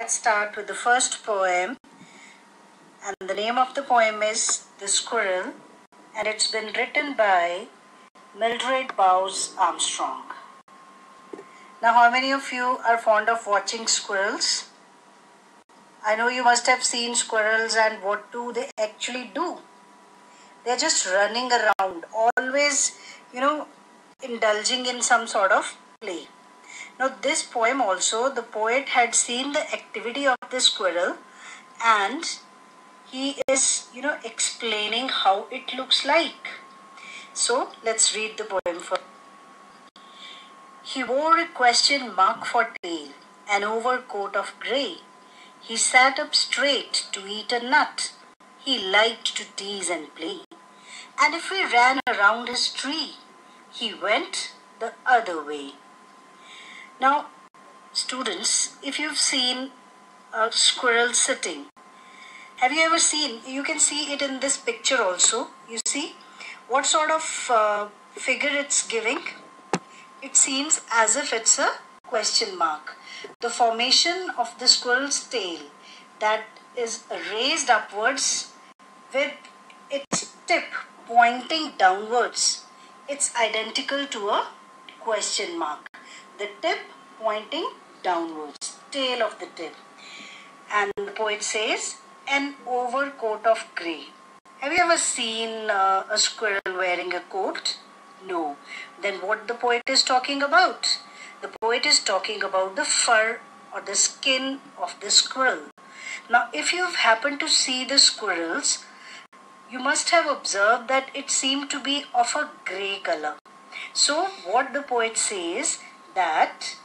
let's start with the first poem. And the name of the poem is The Squirrel, and it's been written by Mildred Bowers Armstrong. Now, how many of you are fond of watching squirrels? I know you must have seen squirrels, and what do they actually do? They're just running around, always, you know, indulging in some sort of play. Now, this poem also, the poet had seen the activity of the squirrel and he is, you know, explaining how it looks like. So, let's read the poem first. He wore a question mark for tail, an overcoat of grey. He sat up straight to eat a nut. He liked to tease and play. And if we ran around his tree, he went the other way. Now, students, if you've seen a squirrel sitting, have you ever seen, you can see it in this picture also, you see, what sort of uh, figure it's giving? It seems as if it's a question mark. The formation of the squirrel's tail that is raised upwards with its tip pointing downwards, it's identical to a question mark the tip pointing downwards, tail of the tip. And the poet says, an overcoat of grey. Have you ever seen uh, a squirrel wearing a coat? No. Then what the poet is talking about? The poet is talking about the fur or the skin of the squirrel. Now, if you've happened to see the squirrels, you must have observed that it seemed to be of a grey color. So, what the poet says that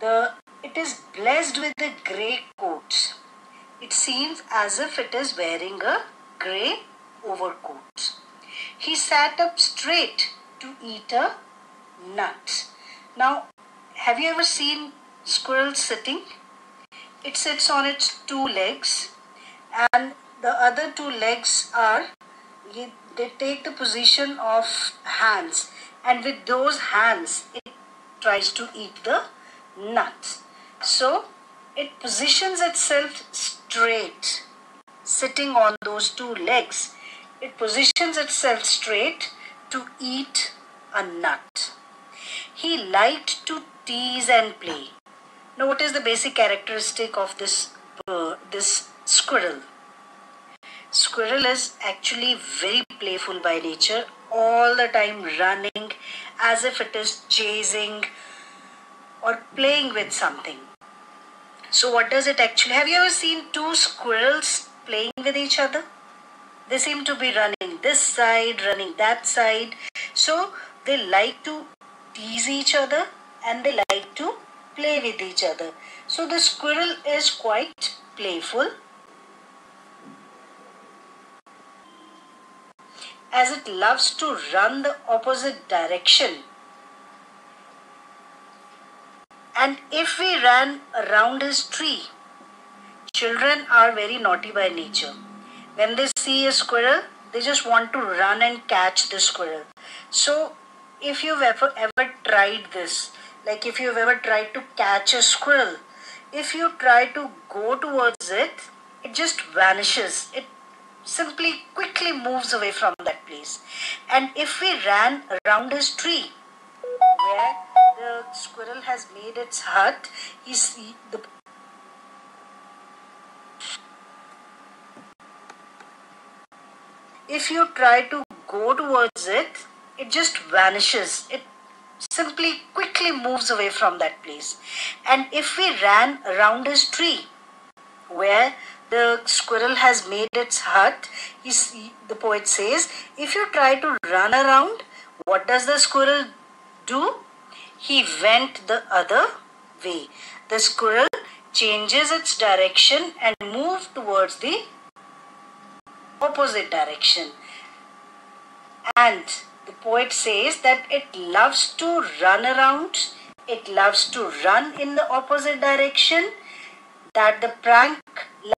the it is blessed with the grey coat. It seems as if it is wearing a grey overcoat. He sat up straight to eat a nut. Now, have you ever seen squirrel sitting? It sits on its two legs and the other two legs are they take the position of hands and with those hands it tries to eat the nut. So it positions itself straight, sitting on those two legs. It positions itself straight to eat a nut. He liked to tease and play. Now, what is the basic characteristic of this uh, this squirrel? Squirrel is actually very playful by nature, all the time running as if it is chasing or playing with something. So, what does it actually have you ever seen two squirrels playing with each other? They seem to be running this side, running that side. So, they like to tease each other and they like to play with each other. So, the squirrel is quite playful as it loves to run the opposite direction. And if we ran around his tree, children are very naughty by nature. When they see a squirrel, they just want to run and catch the squirrel. So, if you've ever ever tried this, like if you've ever tried to catch a squirrel, if you try to go towards it, it just vanishes. It simply quickly moves away from that place. And if we ran around his tree, where the squirrel has made its hut, he's, the if you try to go towards it, it just vanishes. It simply quickly moves away from that place. And if we ran around his tree, where the squirrel has made its hut, the poet says, if you try to run around, what does the squirrel do? He went the other way. The squirrel changes its direction and moves towards the opposite direction. And the poet says that it loves to run around, it loves to run in the opposite direction that the prank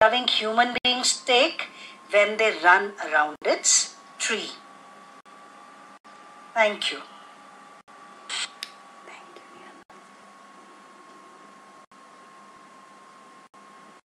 loving human beings take when they run around its tree. Thank you.